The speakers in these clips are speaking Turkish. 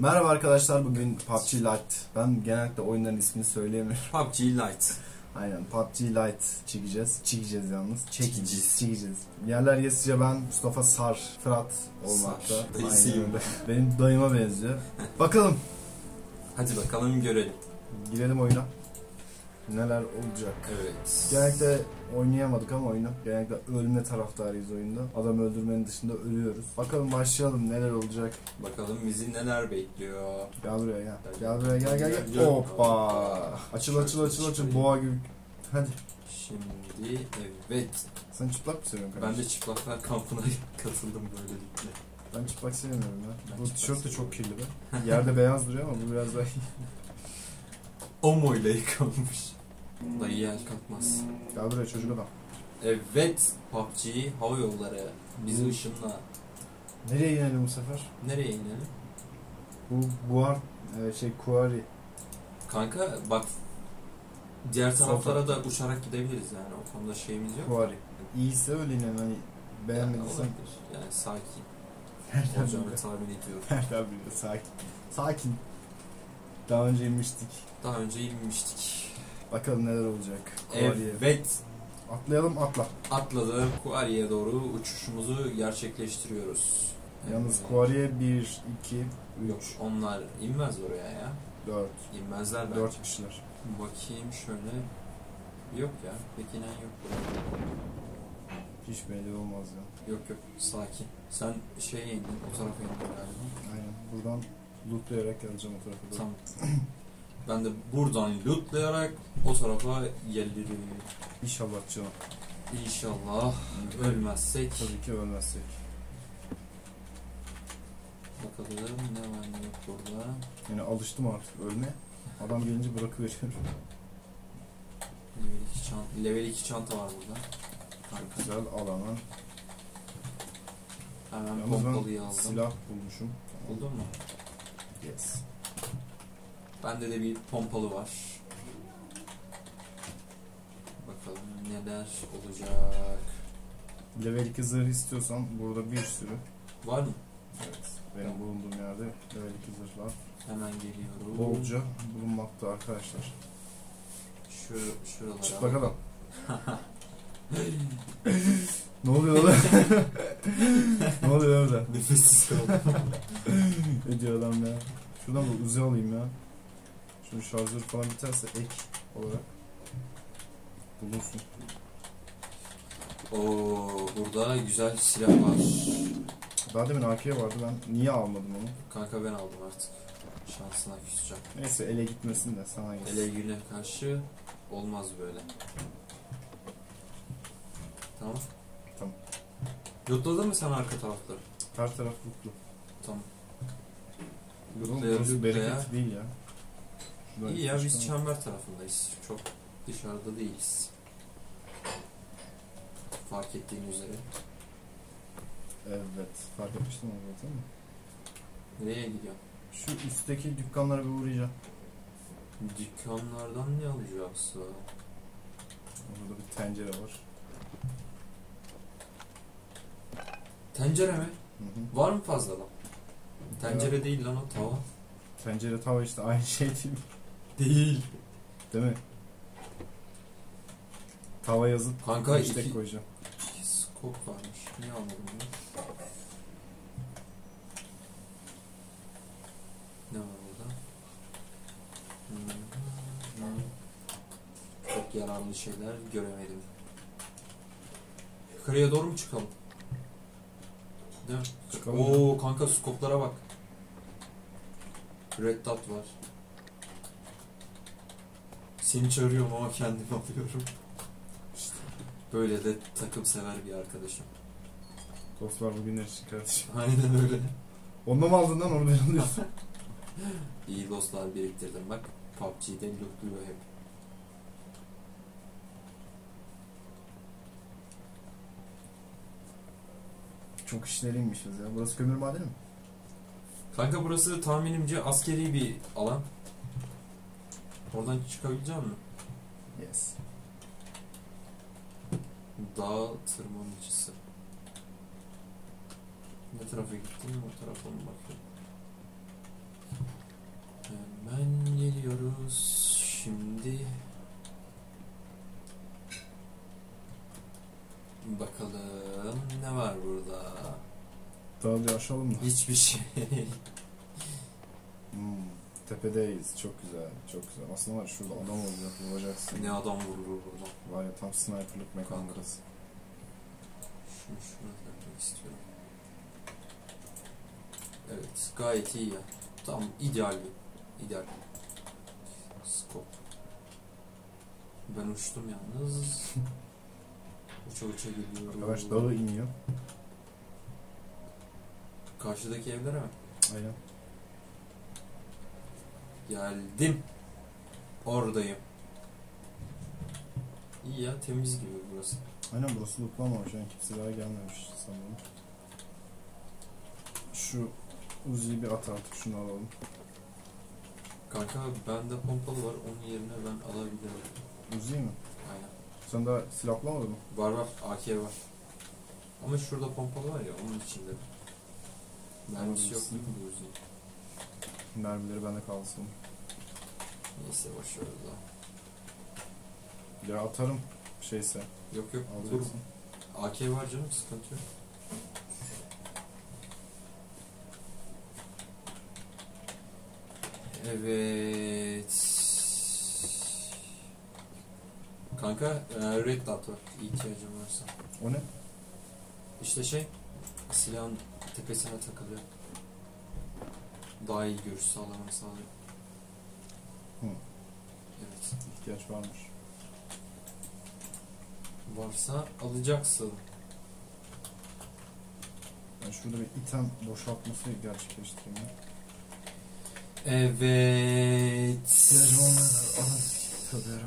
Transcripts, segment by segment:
Merhaba arkadaşlar bugün PUBG Lite. Ben genellikle oyunların ismini söyleyemiyorum. PUBG Lite. Aynen PUBG Lite çekeceğiz. Çekeceğiz yalnız. Çekeceğiz. Çekeceğiz. Yerler yesice ben Mustafa Sar, Fırat olmakta. Dayısıyım. Benim dayıma benziyor. Bakalım. Hadi bakalım görelim. Girelim oyuna. Neler olacak? Evet. Genellikle oynayamadık ama oyunu. Genellikle ölme taraftarıyız oyunda. Adam öldürmenin dışında ölüyoruz. Bakalım başlayalım neler olacak. Bakalım bizi neler bekliyor. Gel buraya gel. Gel buraya gel gel gel. Hoppa. Açıl açıl açıl açıl boğa gibi. Hadi. Şimdi evet. Sen çıplak mı seviyorsun Ben kardeşim? de çıplaklar kampına katıldım böylelikle. Ben çıplak sevmiyorum ya. Ben Bu çıplak tişört de çok kirli be. Yerde beyaz duruyor ama bu biraz daha iyi. Omo ile yıkanmış. Dayı yer kalkmaz. Gel buraya çocuk adam. Evet. PUBG hava yolları. Bizi ışınla. Nereye inelim bu sefer? Nereye inelim? Bu Guar, e, şey Kuari. Kanka bak diğer taraflara da uçarak gidebiliriz yani o konuda şeyimiz yok. Kuari. İyiyse öyle inelim hani Yani beğenmediysen. olabilir. Yani sakin Nereden olacağını tahmin ediyorum. Nereden biliyor? Sakin. Sakin. Daha önce inmiştik. Daha önce inmiştik. Bakalım neler olacak. Kuari'ye. Evet. Atlayalım atla. Atladık. Kuari'ye doğru uçuşumuzu gerçekleştiriyoruz. Yalnız. Kuari'ye 1, 2, Yok 3, onlar inmez oraya ya. 4. İnmezler bence. 4 kişiler. Bakayım şöyle. Yok ya. Pekinen yok burada. Hiç belli olmaz ya. Yok yok. Sakin. Sen şeye indin. O tarafa indin galiba. Aynen. Buradan lootlayarak geleceğim o tarafa doğru. Tamam. Ben de buradan lootlayarak o tarafa gelirim. İnşallah canım. İnşallah ölmezsek. Tabii ki ölmezsek. Bakalım ne var ne yok burada. Yani alıştım artık ölme. Adam gelince bırakıveriyorum. Level 2 çanta, level 2 çanta var burada. Çok güzel alana. Hemen Yalnız ben pompalıyı aldım. silah bulmuşum. Buldun mu? Yes. Bende de bir pompalı var. Bakalım neler olacak. Level 2 zırh istiyorsan burada bir sürü. Var mı? Evet. Benim Tamam. bulunduğum yerde level 2 zırhlar Hemen geliyorum. bolca bulunmakta arkadaşlar. Şu şuralara. Çıplak adam. ne oluyor lan? ne oluyor orada? Nefessiz kaldım. Ne diyor adam ya? Şuradan bir uzi alayım ya. Şunun şarjör falan biterse ek olarak bulunsun. Oo burada güzel silah var. Daha demin AK vardı ben niye almadım onu? Kanka ben aldım artık. Şansına küseceğim. Neyse ele gitmesin de sana gelsin. Ele güne karşı olmaz böyle. Tamam. Tamam. Lootladın mı sen arka tarafları? Her taraf mutlu. Tamam. Burası, Lootlaya burası lootlaya. bereket değil ya. Şuradan İyi ya biz çıkalım. çember tarafındayız. Çok dışarıda değiliz. Fark ettiğin üzere. Evet fark etmiştim onu zaten mi? Nereye gidiyor? Şu üstteki dükkanlara bir uğrayacağım. Dükkanlardan ne alacaksın? Orada bir tencere var. Tencere mi? Hı hı. Var mı fazladan? Tencere değil lan o tava. Tencere tava işte aynı şey değil mi? Değil. Değil mi? Tava yazıp Kanka hashtag iki, koyacağım. iki skop varmış. Niye almadım bunu? Ne var burada? Hmm, hmm. Çok yararlı şeyler göremedim. Yukarıya doğru mu çıkalım? Değil mi? Çıkalım. Oo kanka skoplara bak. Red dot var. Seni çağırıyorum ama kendim alıyorum. İşte. Böyle de takım sever bir arkadaşım. Dostlar bugünler için kardeşim. Aynen öyle. Onda mı aldın lan orada yanılıyorsun? İyi dostlar biriktirdim bak. PUBG'de lootluyor hep. Çok işleriymişiz ya. Burası kömür madeni mi? Kanka burası tahminimce askeri bir alan. Oradan çıkabilecek mi? Yes. Dağ tırmanıcısı. Ne tarafa gittin o tarafa mı bakıyorum? Hemen geliyoruz. Şimdi Bakalım ne var burada? Daha bir aşalım mı? Hiçbir şey. hmm. Tepedeyiz. Çok güzel. Çok güzel. Aslında var şurada adam olacak. Vuracaksın. ne adam vurur buradan. Var ya tam sniperlık mekanikası. Şunu şuna istiyorum. Evet gayet iyi ya. Tam ideal bir. ideal. Skop. Ben uçtum yalnız. uça uça gidiyorum. Arkadaş dağı iniyor. Karşıdaki evlere mi? Aynen. Geldim. Oradayım. İyi ya temiz gibi burası. Aynen burası lootlamamış. Yani kimse daha gelmemiş sanırım. Şu Uzi'yi bir at artık şunu alalım. Kanka bende pompalı var onun yerine ben alabilirim. Uzi mi? Aynen. Sen daha silahlamadın mı? Var var AK var. Ama şurada pompalı var ya onun içinde. Mermisi yok değil mi bu uzun? Mermileri bende kalsın. Neyse başarılı da. Ya atarım şeyse. Yok yok dur. AK var canım sıkıntı yok. Evet. Kanka e, red dot var ihtiyacın varsa. O ne? İşte şey silahın tepesine takılıyor. Daha iyi görüş sağlamanı sağlıyor. Hı. Evet. İhtiyaç varmış. Varsa alacaksın. Ben şurada bir item boşaltması gerçekleştireyim. Evet. İhtiyacım olmayan... Tövbe.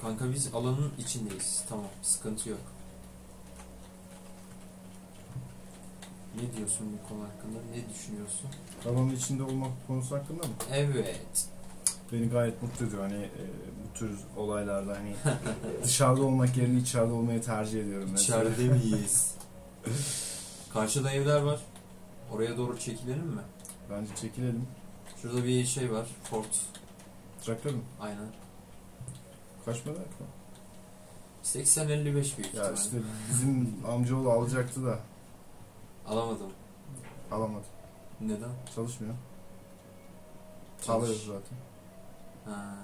Kanka biz alanın içindeyiz. Tamam, sıkıntı yok. Ne diyorsun bu konu hakkında? Ne düşünüyorsun? Alanın içinde olmak konusu hakkında mı? Evet. Beni gayet mutlu ediyor. Hani e, bu tür olaylarda hani dışarıda olmak yerine içeride olmayı tercih ediyorum. mesela. İçeride miyiz? Karşıda evler var. Oraya doğru çekilelim mi? Bence çekilelim. Şurada bir şey var. Fort. Traktör mü? Aynen. Kaç para? 80-55 büyük Ya ihtimalle. işte bizim amcaoğlu alacaktı da Alamadım. alamadı. Neden? Çalışmıyor. Çalış. Zaten. Ha.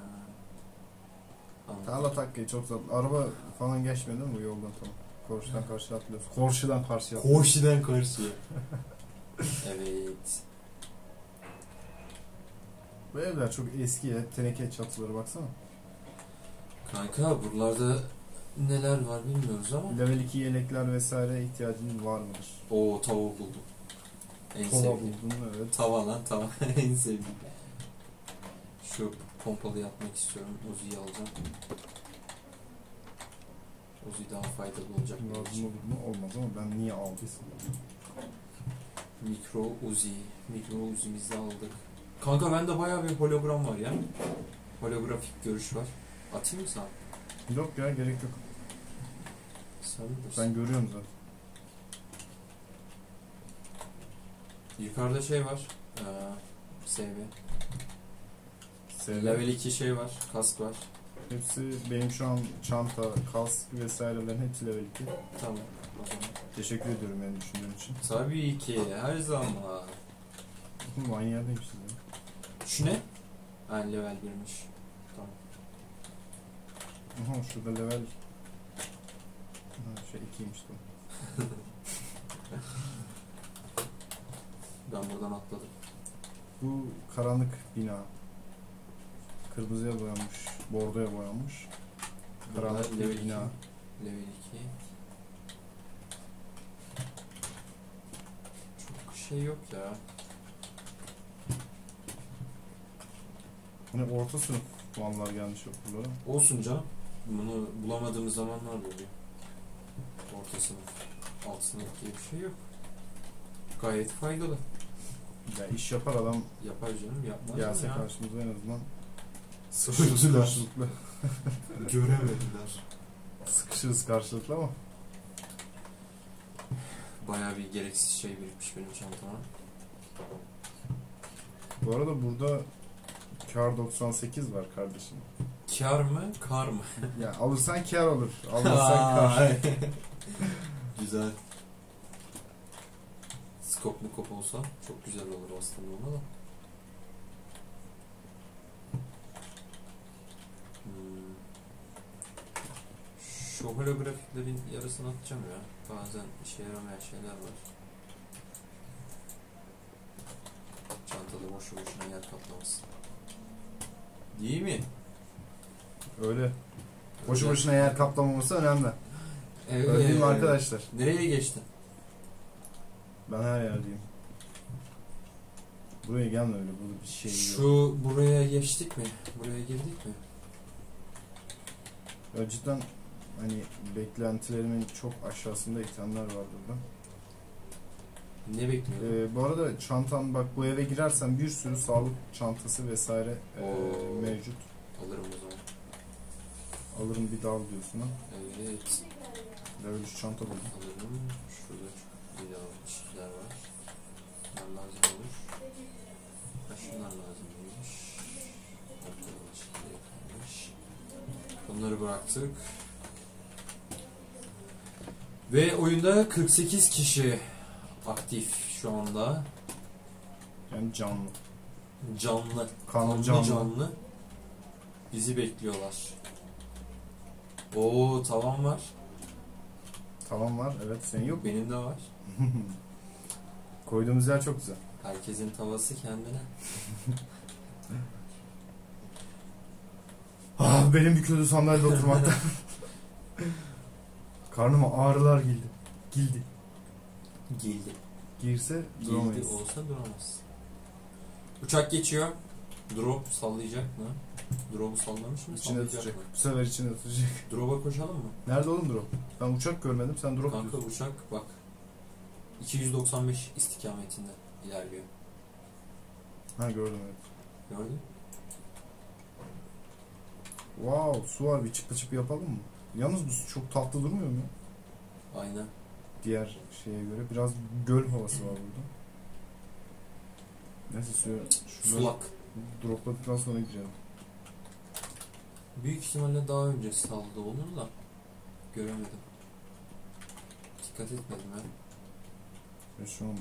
Anladım. Tarla takkayı çok tatlı. Araba falan geçmiyor değil mi bu yoldan tamam. Korşudan karşıya atlıyoruz. Korşudan karşıya atlıyoruz. Korşiden karşıya. evet. Bu evler çok eski ya. Teneke çatıları baksana. Kanka buralarda neler var bilmiyoruz ama. Level 2 yelekler vesaire ihtiyacınız var mıdır? Oo tavuk buldum. En Kova sevdiğim. buldun evet. Tava lan tava. en sevdiğim. Şu pompalı yapmak istiyorum. Uzi'yi alacağım. Uzi daha faydalı olacak benim Lazım için. olur mu? Olmaz ama ben niye aldıysam. Mikro Uzi. Mikro Uzi'mizi aldık. Kanka bende bayağı bir hologram var ya. Holografik görüş var. Atayım mı sana? Yok ya gerek yok. Ben görüyorum zaten. Yukarıda şey var. Ee, SV. Sevdim. Level 2 şey var. Kask var. Hepsi benim şu an çanta, kask vesairelerin hepsi level 2. Tamam. O zaman. Teşekkür ediyorum beni düşündüğün için. Tabii ki. Her zaman. Aynı yerdeymişiz ya. Şu ne? Ha level 1'miş. Tamam. Aha şurada level... Ha, şey 2'ymiş bu. Ben buradan atladım. Bu karanlık bina. Kırmızıya boyanmış, bordoya boyanmış. Karanlık Bunlar bir level bina. 2. Level 2. Çok şey yok ya. Hani orta sınıf mallar gelmiş okullara. Olsun canım. Bunu bulamadığımız zamanlar da oluyor. Orta sınıf, alt sınıf diye bir şey yok. Gayet faydalı. Ya iş yapar adam Yapar canım yapmaz gelse mı ya? karşımıza en azından Sıkıştılar. karşılıklı. Göremediler. Sıkışırız karşılıklı ama Bayağı bir gereksiz şey birikmiş benim çantama. bu arada burada kar 98 var kardeşim. Kar mı, kar mı? Ya alırsan kar olur. Almazsan kar. Güzel. skop mukop olsa çok güzel olur aslında ona da. Hmm. Şu holografiklerin yarısını atacağım ya. Bazen işe yaramayan şeyler var. Çantada boşu boşuna yer kaplamasın. Değil mi? Öyle. Boşu boşuna yer kaplamaması önemli. Evet. Değil mi arkadaşlar? Nereye geçtin? Ben her yerdeyim. Buraya gelme öyle. Burada bir şey yok. Şu buraya geçtik mi? Buraya girdik mi? Ya cidden hani beklentilerimin çok aşağısında itemler var burada. Ne bekliyordun? Ee, bu arada çantan bak bu eve girersen bir sürü sağlık çantası vesaire e, Oo. mevcut. Alırım o zaman. Alırım bir dal diyorsun ha. Evet. Level 3 çanta buldum. Alırım. Şurada bir daha şeyler var. Bunlar lazım olur. Ha şunlar lazım değilmiş. Bunları bıraktık. Ve oyunda 48 kişi aktif şu anda. Yani canlı. Canlı. Kanlı Canlı canlı. canlı. Bizi bekliyorlar. Oo tavan var. Tamam var. Evet senin yok. Benim de var. Koyduğumuz yer çok güzel. Herkesin tavası kendine. Ah benim büküldü sandalyede oturmaktan. Karnıma ağrılar girdi. Gildi. Geldi. Girse Geldi duramayız. olsa duramaz. Uçak geçiyor. Drop sallayacak mı? Drop'u sallamış mı? İçine Sallayacak tutacak. mı? Bu sefer içine tutacak. Drop'a koşalım mı? Nerede oğlum drop? Ben uçak görmedim. Sen drop Kanka diyorsun. uçak bak. 295 istikametinde ilerliyor. Ha gördüm evet. Gördün? Wow su var bir çıpı çıpı yapalım mı? Yalnız bu su çok tatlı durmuyor mu? Aynen. Diğer şeye göre. Biraz göl havası var burada. Neyse suya şurada Sulak. Dropladıktan sonra girelim. Büyük ihtimalle daha önce saldı olur da göremedim. Dikkat etmedim ben. Ben şu an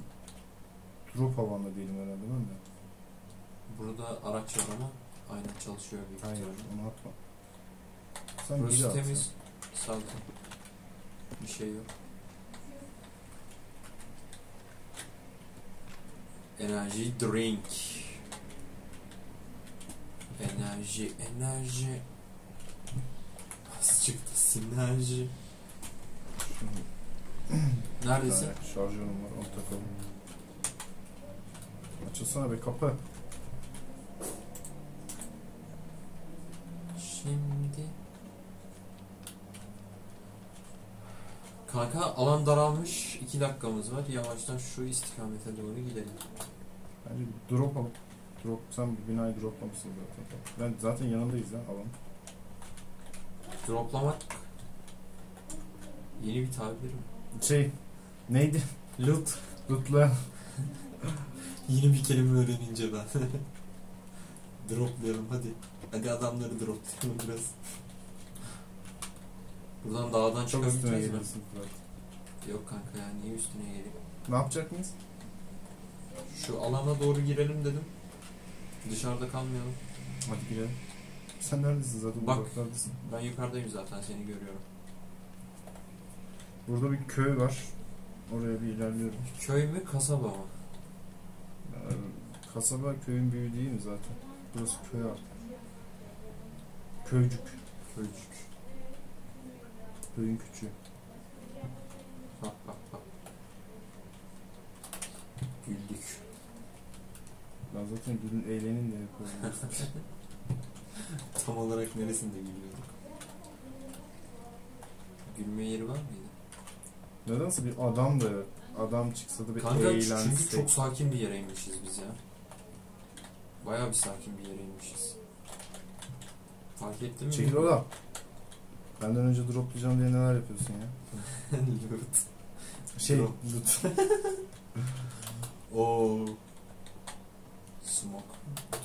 drop havanda değilim herhalde ben de. Burada araç var ama aynen çalışıyor büyük Hayır ihtimalle. onu atma. Sen biri Burası at sen. temiz. Sakin. Bir şey yok. Enerji drink. Enerji, enerji. Az çıktı sinerji. Neredesin? tane şarjörüm var onu takalım. Açılsana be kapı. Şimdi Kanka alan daralmış. 2 dakikamız var. Yavaştan şu istikamete doğru gidelim. Bence drop alıp drop sen bir binayı droplamışsın zaten. Ben zaten yanındayız ya alan. Droplamak yeni bir tabir mi? Şey neydi? Loot. Lootla. Yeni bir kelime öğrenince ben. Droplayalım hadi. Hadi adamları droplayalım biraz. Buradan dağdan Çok üstüne çıkabileceğiz mi? Fırat. Yok kanka ya niye üstüne geleyim? Ne yapacak mıyız? Şu alana doğru girelim dedim. Dışarıda kalmayalım. Hadi girelim. Sen neredesin zaten Bak. uzaklardasın. Ben yukarıdayım zaten seni görüyorum. Burada bir köy var. Oraya bir ilerliyorum. Köy mü kasaba mı? Ee, kasaba köyün büyüğü değil mi zaten? Burası köy artık. Köycük. Köycük. Köyün küçüğü. Bak bak bak. Güldük. Ben zaten gülün eğlenin diye yapıyorum. Tam olarak neresinde gülüyorduk? Gülme yeri var mıydı? Nedense bir adam da adam çıksa da bir Kanka eğlensek. çünkü çok sakin bir yere inmişiz biz ya. Bayağı bir sakin bir yere inmişiz. Fark ettin mi? Çekil ola. Benden önce droplayacağım diye neler yapıyorsun ya? Loot. Şey, loot. Oo. Smoke.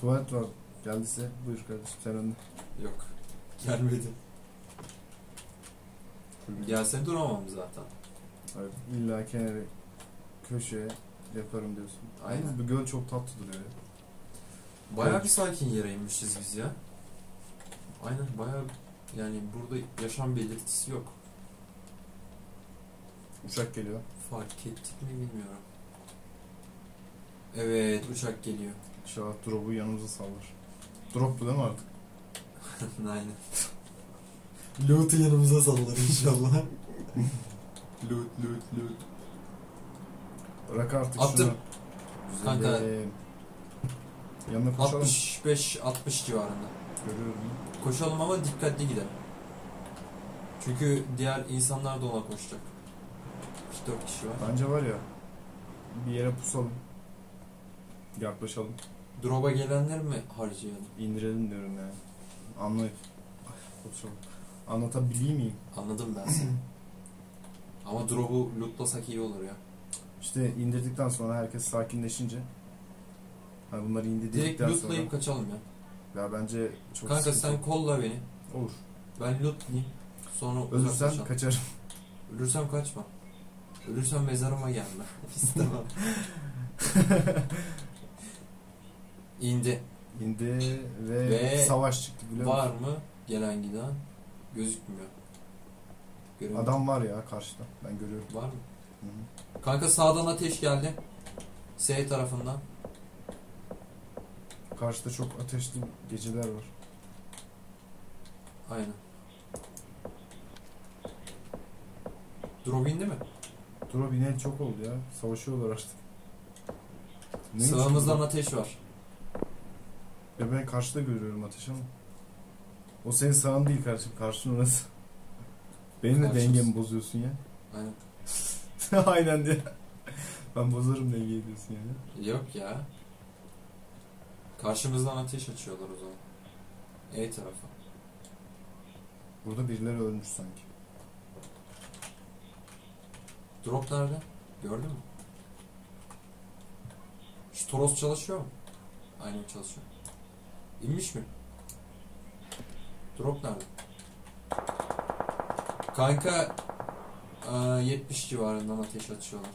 tuvalet var. Geldiyse buyur kardeşim sen önde. Yok. Gelmedi. Gelse duramam zaten. Evet, illa kenara köşeye yaparım diyorsun. Aynen. Yalnız bu göl çok tatlı duruyor ya. Bayağı bir sakin yere inmişiz biz ya. Aynen bayağı yani burada yaşam belirtisi yok. Uçak geliyor. Fark ettik mi bilmiyorum. Evet uçak geliyor. İnşallah drop'u yanımıza sallar. Drop'tu değil mi artık? Aynen. Loot'u yanımıza sallar inşallah. loot loot loot. Bırak artık Attım. şunu. Kanka. Güzelim. Yanına koşalım. 65-60 civarında. Görüyorum. Koşalım ama dikkatli gidelim. Çünkü diğer insanlar da ona koşacak. 4 kişi var. Bence var ya bir yere pusalım. Yaklaşalım. Drop'a gelenler mi harcayalım? indirelim diyorum yani. Anlayıp. Ay, konuşalım. Anlatabiliyor miyim? Anladım ben seni. Ama drop'u lootlasak iyi olur ya. İşte indirdikten sonra herkes sakinleşince hani bunları Direkt indirdikten sonra lootlayıp kaçalım ya. ya bence çok Kanka sıkıntı sen kolla beni. olur. Ben lootlayayım. Sonra Ölürsen uzaklaşalım. kaçarım. Ölürsem kaçma. Ölürsem mezarıma gelme. İstemem. İndi. İndi ve, Ve savaş çıktı biliyor Var musun? mı gelen giden? Gözükmüyor. Göremiyorum. Adam var ya karşıda. Ben görüyorum. Var mı? Hı hı. Kanka sağdan ateş geldi. S tarafından. Karşıda çok ateşli geceler var. Aynen. Drop indi mi? Drop inel çok oldu ya. Savaşıyorlar artık. Ne Sağımızdan ateş var. Ya ben karşıda görüyorum ateş ama. O senin sağın değil kardeşim. Karşın orası. Benim de dengemi bozuyorsun ya. Aynen. Aynen diye. Ben bozarım dengeyi diyorsun yani. Yok ya. Karşımızdan ateş açıyorlar o zaman. E tarafa. Burada birileri ölmüş sanki. Drop nerede? Gördün mü? Şu Toros çalışıyor mu? Aynen çalışıyor. İnmiş mi? Drop nerede? Kanka eee, 70 civarından ateş açıyorlar.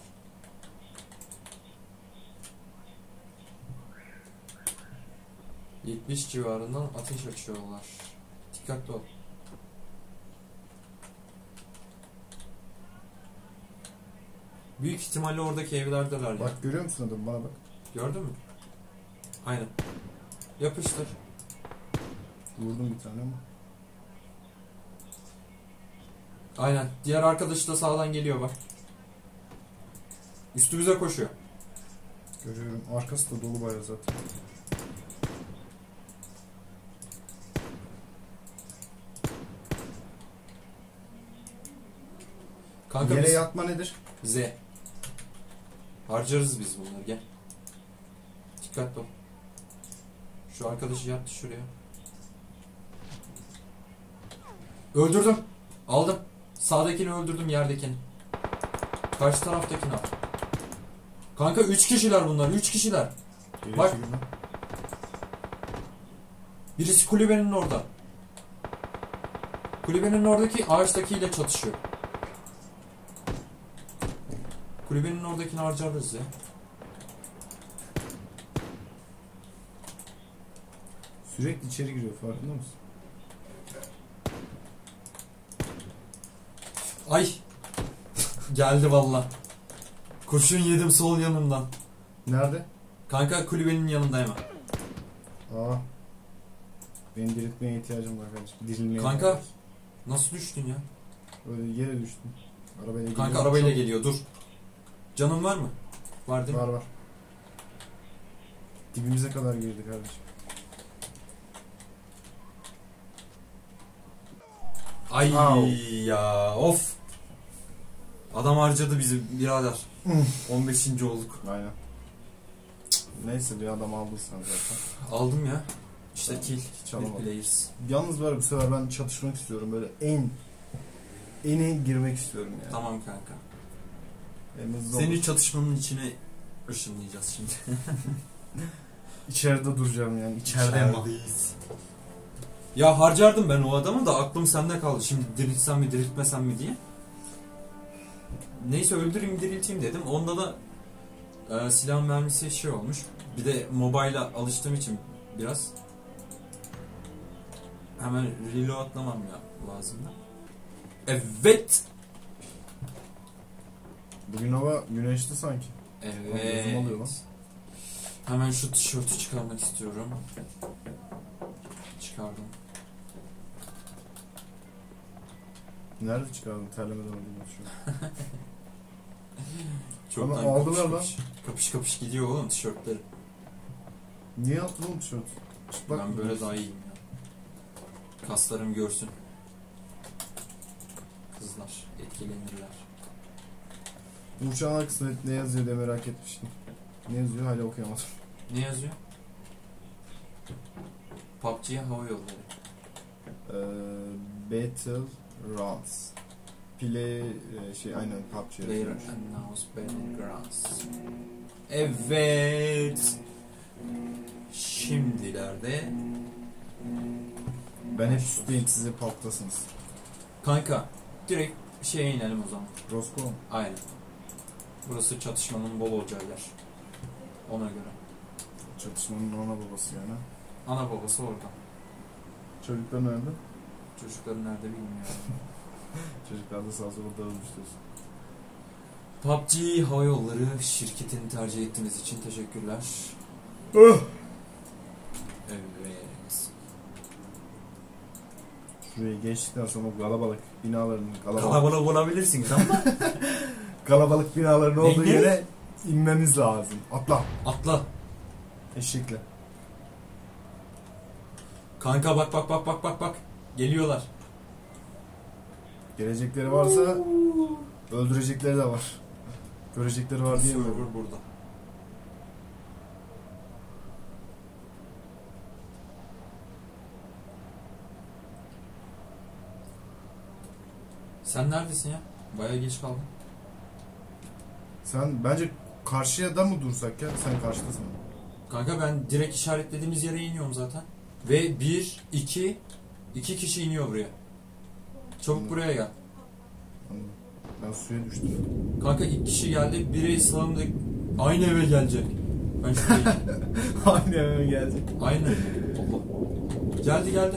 ...70 civarından ateş açıyorlar. Dikkatli ol. Büyük ihtimalle oradaki evlerdeler. Bak görüyor musun adamı bana bak. Gördün mü? Aynen. Yapıştır. Vurdum bir tane ama. Aynen. Diğer arkadaş da sağdan geliyor bak. Üstümüze koşuyor. Görüyorum. Arkası da dolu bayağı zaten. Kanka Yere biz... yatma nedir? Z. Harcarız biz bunları gel. Dikkatli ol. Şu arkadaşı yattı şuraya. Öldürdüm. Aldım. Sağdakini öldürdüm yerdekini. Karşı taraftakini al. Kanka 3 kişiler bunlar 3 kişiler. Geri Bak. Birisi kulübenin orada. Kulübenin oradaki ağaçtakiyle çatışıyor. Kulübenin oradakini harcarız ya. Sürekli içeri giriyor farkında mısın? Ay. Geldi valla. Kurşun yedim sol yanımdan. Nerede? Kanka kulübenin yanında hemen. Aa. Benim diriltmeye ihtiyacım var kardeşim. Dirilmeye. Kanka. Nasıl düştün ya? Öyle yere düştüm. Arabayla Kanka geliyorum. arabayla Çok- geliyor dur. Canın var mı? Var değil mi? Var var. Dibimize kadar girdi kardeşim. Ay Au. ya of. Adam harcadı bizi birader. 15. olduk. Aynen. Neyse bir adam aldın sen zaten. Aldım ya. İşte kill. Hiç Bir alamadım. players. Yalnız var ya, bu sefer ben çatışmak istiyorum. Böyle en ene girmek istiyorum yani. Tamam kanka. En hızlı Seni olur. çatışmanın içine ışınlayacağız şimdi. İçeride duracağım yani. İçeride İçerideyiz. Ya harcardım ben o adamı da aklım sende kaldı. Şimdi diriltsem mi diriltmesem mi diye. Neyse öldüreyim dirilteyim dedim. Onda da Ee, silah mermisi şey olmuş. Bir de mobile'a alıştığım için biraz hemen reloadlamam ya lazım. Evet. Bugün hava güneşli sanki. Gözüm oluyor lan. Evet. Hemen şu tişörtü çıkarmak istiyorum. Çıkardım. Nerede çıkardın? Terlemeden oldum şu an. Çoktan Ama aldılar kapış lan. kapış. Kapış kapış gidiyor oğlum tişörtleri. Niye attın oğlum tişört? Çıplak ben mı böyle giyiyorsun? daha iyiyim ya. Kaslarım görsün. Kızlar etkilenirler. Bu uçağın arkasında ne yazıyor diye merak etmiştim. Ne yazıyor hala okuyamadım. Ne yazıyor? PUBG Hava Yolları. Ee, Battle Rounds. Play e, şey aynen PUBG Player yazıyormuş. Announce Battlegrounds. Evet. Şimdilerde Ben hep üstteyim siz hep alttasınız. kanka direkt şeye inelim o zaman. Roscoe mu? Aynen. Burası çatışmanın bol olacağı yer. Ona göre. Çatışmanın ana babası yani. Ana babası orada. Çocuklar nerede? Çocukları nerede bilmiyorum. Çocuklar da sağa sola dağılmış diyorsun. PUBG Hava Yolları şirketini tercih ettiğiniz için teşekkürler. Evet. Şuraya geçtikten sonra o kalabalık binaların kalabalık, Kalabalık olabilirsiniz ama kalabalık binaların olduğu Ne? yere inmemiz lazım. Atla. atla. Eşekle. Kanka bak bak bak bak bak bak. Geliyorlar. Gelecekleri varsa öldürecekleri de var. Görecekleri var diye mi? Server burada. Sen neredesin ya? Baya geç kaldın. Sen bence karşıya da mı dursak ya? Sen karşıdasın. Kanka ben direkt işaretlediğimiz yere iniyorum zaten. Ve bir, iki, iki kişi iniyor buraya. Çabuk buraya gel. Anladım. Ben suya düştüm. Kanka iki kişi geldi. Biri sağımda aynı eve gelecek. Ben şuraya Aynı eve gelecek. Aynı. Allah. Geldi geldi.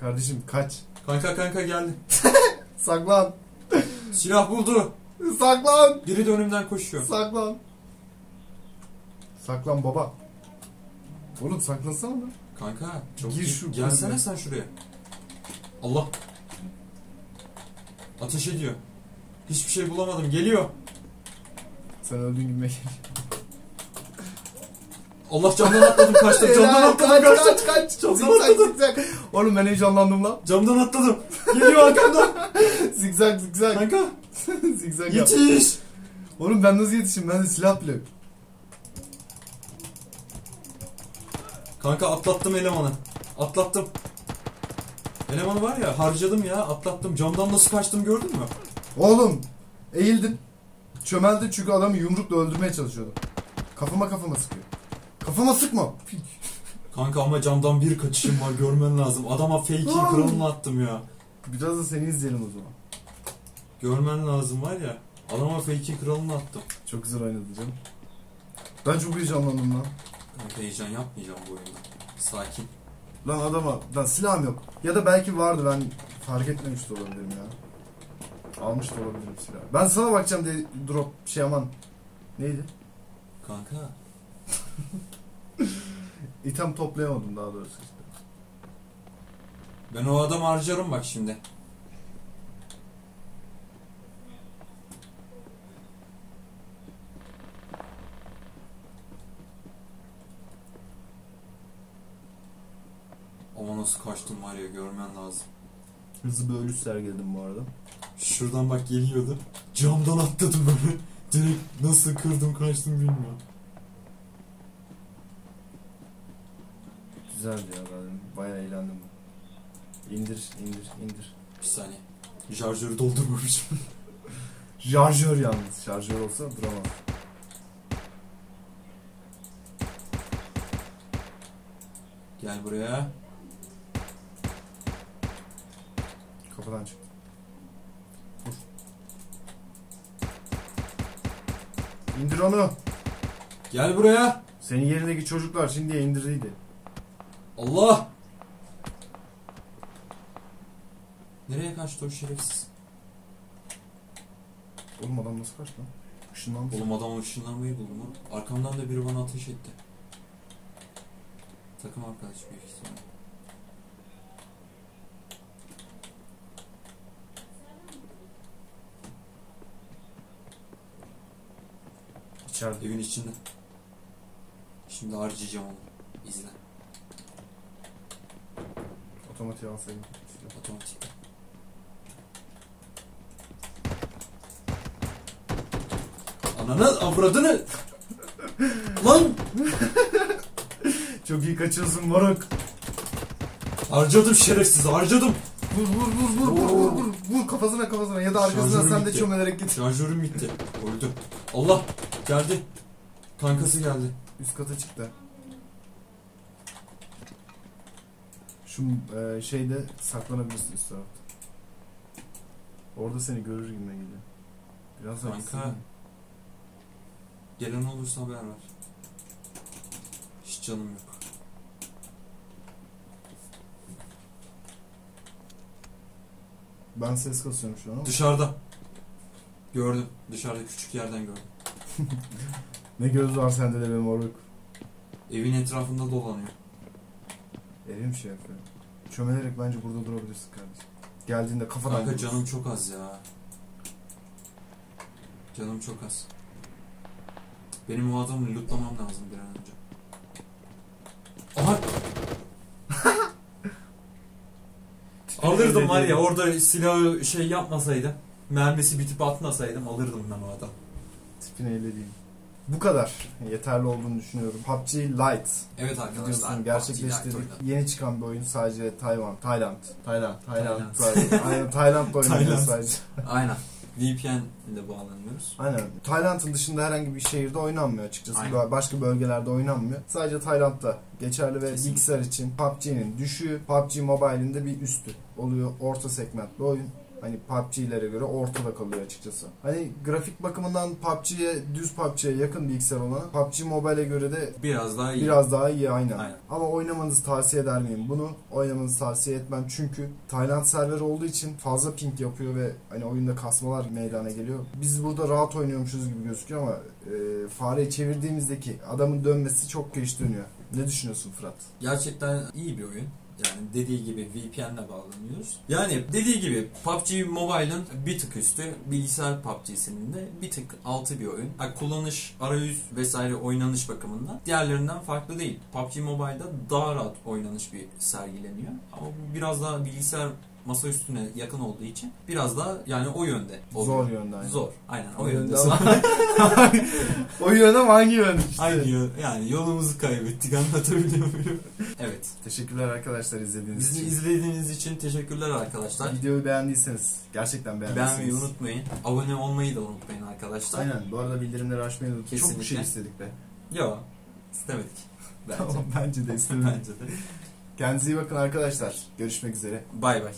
Kardeşim kaç. Kanka kanka geldi. Saklan. Silah buldu. Saklan. Biri de önümden koşuyor. Saklan. Saklan baba. Oğlum saklansana lan. Kanka çok Gir şu Gelsene kulübe. sen şuraya. Allah. Ateş ediyor. Hiçbir şey bulamadım. Geliyor. Sen öldüğün gibi Allah camdan atladım kaçtım. Camdan atladım kaç, kaçtım. kaç kaç. Camdan Zigzag atladım. zigzag. Oğlum ben heyecanlandım lan. Camdan atladım. Geliyor arkamdan. zigzag zigzag. Kanka zigzag yap. yetiş. Oğlum ben nasıl yetişeyim? Bende silah bile yok. Kanka atlattım elemanı. Atlattım. Elemanı var ya harcadım ya atlattım. Camdan nasıl kaçtım gördün mü? Oğlum eğildim. Çömeldi çünkü adamı yumrukla öldürmeye çalışıyordum. Kafama kafama sıkıyor. Kafama sıkma. Kanka ama camdan bir kaçışım var görmen lazım. Adama Oğlum. kralını attım ya. Biraz da seni izleyelim o zaman. Görmen lazım var ya. Adama fake'in kralını attım. Çok güzel oynadı canım. Ben çok heyecanlandım lan. Kanka heyecan yapmayacağım bu oyunda. Sakin. Lan adama, lan silahım yok. Ya da belki vardı ben fark etmemiş de olabilirim ya. Almış da olabilirim silah. Ben sana bakacağım diye drop şey aman. Neydi? Kanka İtem toplayamadım daha doğrusu işte. ben o adamı harcarım bak şimdi. Ama nasıl kaçtım var ya görmen lazım. Hızlı bir ölüş sergiledim bu arada. Şuradan bak geliyordu. Camdan atladım böyle. Direkt nasıl kırdım kaçtım bilmiyorum. Güzeldi ya ben bayağı eğlendim. İndir, indir, indir. Bir saniye. Şarjörü doldurmamışım. Şarjör yalnız. Şarjör olsa duramam. Gel buraya. Kapıdan çıktı. Vur. İndir onu. Gel buraya. Senin yerindeki çocuklar şimdiye indirdiydi. Allah. Nereye kaçtı o şerefsiz? Oğlum adam nasıl kaçtı lan? Işınlandı. Oğlum adam ışınlanmayı buldu mu? Arkamdan da biri bana ateş etti. Takım arkadaş büyük ihtimalle. İçeride. Evin içinde. Şimdi harcayacağım onu. İzle. Otomatiğe alsaydım. Otomatik. Ananı avradını. Lan Çok iyi kaçıyorsun moruk. harcadım şerefsiz harcadım. Vur vur vur vur vur vur vur. Vur kafasına kafasına ya da arkasına Şarjörüm sen de bitti. çömelerek git. Şarjörüm bitti. Öldüm. Allah geldi. Kankası geldi. Üst kata çıktı. Şu e, şeyde saklanabilirsin üst tarafta. Orada seni görür gibi geliyor. Biraz daha Kanka. Gelen olursa haber ver. Hiç canım yok. Ben ses kasıyorum şu an ama. Dışarıda. Gördüm. Dışarıda küçük yerden gördüm. Ne göz var sende de be moruk. Evin etrafında dolanıyor. Evim şey yapıyor. Çömelerek bence burada durabilirsin kardeşim. Geldiğinde kafadan Kanka canım çok az ya. Canım çok az. Benim o adamı lootlamam lazım bir an önce. Aha! Alırdım var ya orada silahı şey yapmasaydım. Mermisi bitip atmasaydım alırdım ben o adamı. Tipini elle diyeyim. Bu kadar. Yeterli olduğunu düşünüyorum. PUBG Lite Evet arkadaşlar. gerçekleştirdik. Yeni çıkan bir oyun sadece Tayvan, Tayland, Tayland, Tayland, Tayland. Tayland. Aynen Tayland'da oynanıyor Tayland. sadece. Aynen. VPN ile bağlanıyoruz. Aynen. Tayland'ın dışında herhangi bir şehirde oynanmıyor açıkçası. Aynen. Başka bölgelerde oynanmıyor. Sadece Tayland'da geçerli ve Kesinlikle. bilgisayar için PUBG'nin düşüğü, PUBG Mobile'in de bir üstü oluyor. Orta segmentli oyun. Hani PUBG'lere göre ortada kalıyor açıkçası. Hani grafik bakımından PUBG'ye, düz PUBG'ye yakın bilgisayar olan PUBG Mobile'e göre de Biraz daha iyi. Biraz daha iyi aynen. Aynen. Ama oynamanızı tavsiye eder miyim? Bunu oynamanızı tavsiye etmem çünkü Tayland server olduğu için fazla ping yapıyor ve hani oyunda kasmalar meydana geliyor. Biz burada rahat oynuyormuşuz gibi gözüküyor ama e, fareyi çevirdiğimizdeki adamın dönmesi çok geç dönüyor. Ne düşünüyorsun Fırat? Gerçekten iyi bir oyun. Yani dediği gibi VPN'le bağlanıyoruz. Yani dediği gibi PUBG Mobile'ın bir tık üstü, bilgisayar PUBG'sinin de bir tık altı bir oyun. Yani kullanış, arayüz vesaire oynanış bakımından diğerlerinden farklı değil. PUBG Mobile'da daha rahat oynanış bir sergileniyor. Ama bu biraz daha bilgisayar masa üstüne yakın olduğu için biraz daha yani o yönde. oluyor. Zor yönden. yani. Zor. Aynen o, O yönde. yönde ama- o yön ama hangi yön işte? Aynı yön. Yani yolumuzu kaybettik anlatabiliyor muyum? evet. Teşekkürler arkadaşlar izlediğiniz Bizi için. izlediğiniz için teşekkürler arkadaşlar. Videoyu beğendiyseniz gerçekten beğendiyseniz. Beğenmeyi unutmayın. Abone olmayı da unutmayın arkadaşlar. Aynen. Bu arada bildirimleri açmayı unutmayın. Çok bir şey istedik be. Yok. istemedik. Bence. Tamam bence de istemedik. Bence de. Kendinize iyi bakın arkadaşlar. Görüşmek üzere. Bay bay.